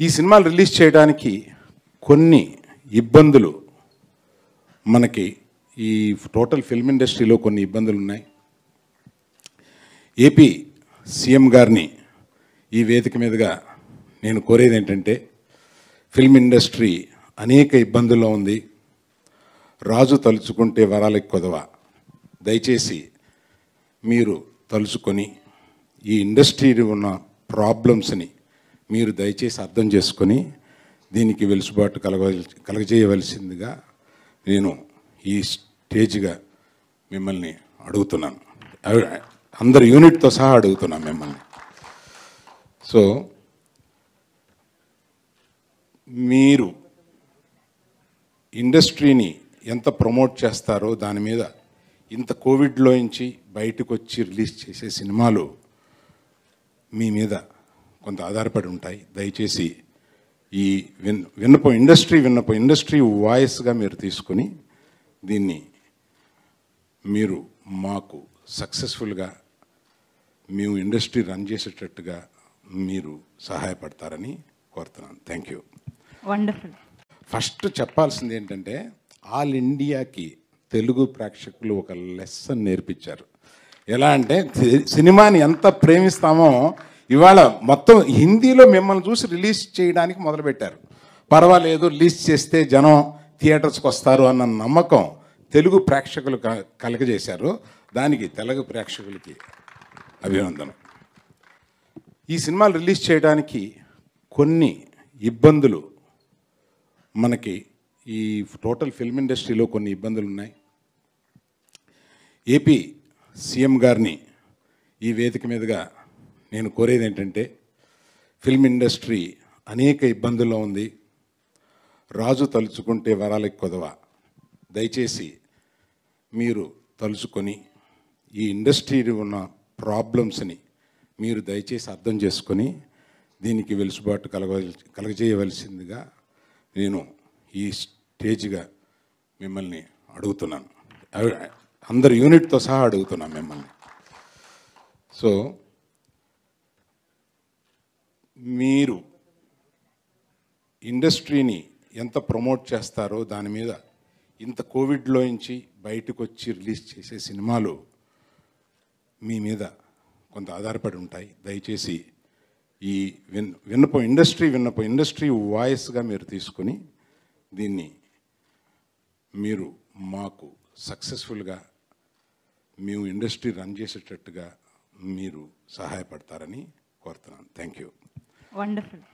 ఈ సినిమాలు రిలీజ్ చేయడానికి కొన్ని ఇబ్బందులు మనకి ఈ టోటల్ ఫిల్మ్ ఇండస్ట్రీలో కొన్ని ఇబ్బందులు ఉన్నాయి. ఏపీ సీఎం గారిని ఈ వేదిక మీదుగా నేను కోరేది ఏంటంటే ఫిల్మ్ ఇండస్ట్రీ అనేక ఇబ్బందుల్లో ఉంది. రాజు తలుచుకుంటే వరాలకి కొదవ. దయచేసి మీరు తలుచుకొని ఈ ఇండస్ట్రీ ఉన్న ప్రాబ్లమ్స్ని మీరు దయచేసి అర్థం చేసుకొని దీనికి వెలుసుబాటు కలగ కలగజేయవలసిందిగా నేను ఈ స్టేజ్గా మిమ్మల్ని అడుగుతున్నాను. అందరు యూనిట్తో సహా అడుగుతున్నాను మిమ్మల్ని. సో మీరు ఇండస్ట్రీని ఎంత ప్రమోట్ చేస్తారో దాని మీద ఇంత కోవిడ్లో నుంచి బయటకు వచ్చి రిలీజ్ చేసే సినిమాలు మీ మీద కొంత ఆధారపడి ఉంటాయి. దయచేసి ఈ విన్ విన్నపం ఇండస్ట్రీ విన్నపం ఇండస్ట్రీ వాయిస్గా మీరు తీసుకొని దీన్ని మీరు మాకు సక్సెస్ఫుల్గా మేము ఇండస్ట్రీ రన్ చేసేటట్టుగా మీరు సహాయపడతారని కోరుతున్నాను. Thank you. వండర్ఫుల్. ఫస్ట్ చెప్పాల్సింది ఏంటంటే ఆల్ ఇండియాకి తెలుగు ప్రేక్షకులు ఒక లెసన్ నేర్పించారు. ఎలా అంటే సినిమాని ఎంత ప్రేమిస్తామో ఇవాళ మొత్తం హిందీలో మిమ్మల్ని చూసి రిలీజ్ చేయడానికి మొదలుపెట్టారు. పర్వాలేదు రిలీజ్ చేస్తే జనం థియేటర్స్కి వస్తారు అన్న నమ్మకం తెలుగు ప్రేక్షకులు కలగజేశారు. దానికి తెలుగు ప్రేక్షకులకి అభినందనం. ఈ సినిమాలు రిలీజ్ చేయడానికి కొన్ని ఇబ్బందులు మనకి ఈ టోటల్ ఫిల్మ్ ఇండస్ట్రీలో కొన్ని ఇబ్బందులు ఉన్నాయి. ఏపీ సీఎం గారిని ఈ వేదిక మీదుగా నేను కోరేది ఏంటంటే ఫిల్మ్ ఇండస్ట్రీ అనేక ఇబ్బందుల్లో ఉంది. రాజు తలుచుకుంటే వరాలకి కొదవ. దయచేసి మీరు తలుచుకొని ఈ ఇండస్ట్రీ ఉన్న ప్రాబ్లమ్స్ని మీరు దయచేసి అర్థం చేసుకొని దీనికి వెలుసుబాటు కలగ కలగజేయవలసిందిగా నేను ఈ స్టేజ్గా మిమ్మల్ని అడుగుతున్నాను. అవి- అందరు యూనిట్తో సహా అడుగుతున్నాను మిమ్మల్ని. సో మీరు ఇండస్ట్రీని ఎంత ప్రమోట్ చేస్తారో దాని మీద ఇంత కోవిడ్లో నుంచి బయటకు వచ్చి రిలీజ్ చేసే సినిమాలు మీ మీద కొంత ఆధారపడి ఉంటాయి. దయచేసి ఈ విన్ విన్నపం ఇండస్ట్రీ విన్నపం ఇండస్ట్రీ వాయిస్గా మీరు తీసుకొని దీన్ని మీరు మాకు సక్సెస్ఫుల్గా మేము ఇండస్ట్రీ రన్ చేసేటట్టుగా మీరు సహాయపడతారని కోరుతున్నాను. Thank you. వండర్ఫుల్